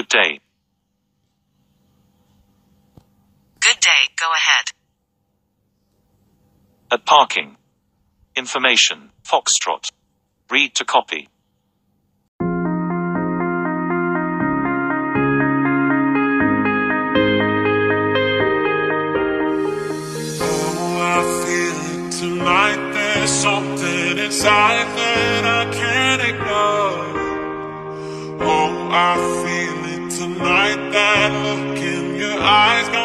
Good day. Good day, go ahead. At parking. Information, Foxtrot. Read to copy. Oh, tonight there's something inside that I can't ignore. Oh, I feel a night that look in your eyes.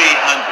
300.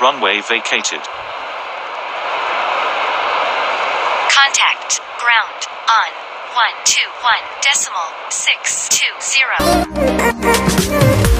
Runway vacated. Contact. Ground. On. 121 decimal 620.